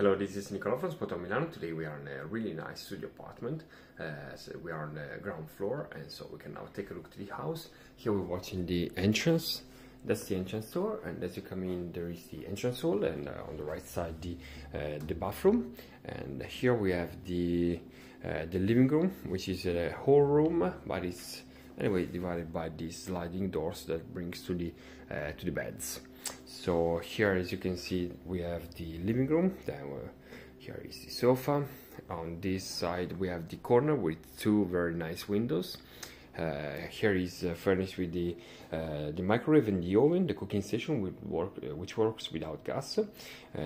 this is Nicola from Spotahome Milano. Today we are in a really nice studio apartment. Uh, so we are on the ground floor, and so we can now take a look to the house. Here we're watching the entrance. That's the entrance door, and as you come in, there is the entrance hall, and uh, on the right side the uh, the bathroom. And here we have the uh, the living room, which is a whole room, but it's anyway divided by these sliding doors that brings to the uh, to the beds. So here as you can see we have the living room. Then uh, here is the sofa. On this side we have the corner with two very nice windows here is uh, furnished with the uh, the microwave and the oven the cooking station with work, uh, which works without gas. Uh,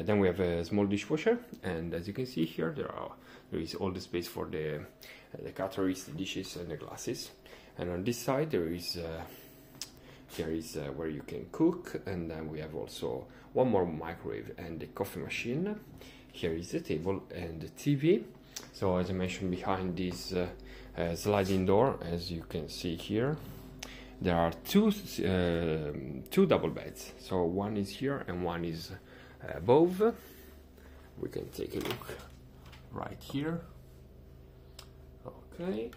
then we have a small dishwasher and as you can see here there are there is all the space for the the cutleries the dishes and the glasses. And on this side there is here is uh, where you can cook and then we have also one more microwave and the coffee machine. Here is the table and the tv so as i mentioned behind this uh, uh, sliding door as you can see here there are two um, two double beds. So one is here and one is above. We can take a look right here. Okay.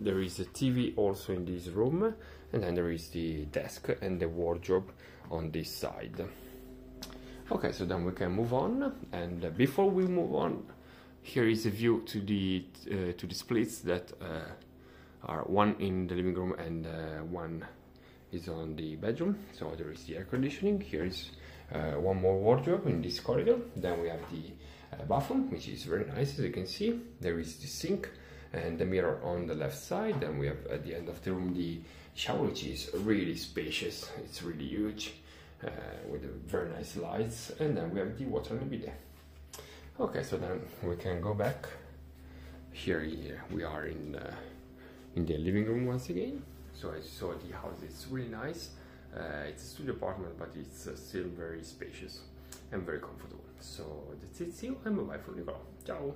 There is a TV also in this room and then there is the desk and the wardrobe on this side. Okay so then we can move on. And uh, before we move on here is a view to the uh, to the splits that uh, are one in the living room and uh, one is on the bedroom. So there is the air conditioning. Here is uh, one more wardrobe in this corridor. Then we have the bathroom which is very nice as you can see. There is the sink and the mirror on the left side. Then we have at the end of the room the shower which is really spacious. It's really huge uh, with very nice lights. And then we have the water and the bidet okay so then we can go back. Here, we are in uh, in the living room once again. So I saw the house. It's really nice. Uh, it's a studio apartment but it's uh, still very spacious and very comfortable. So that's it. See you. And bye bye from Nicola. Ciao